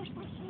push, push.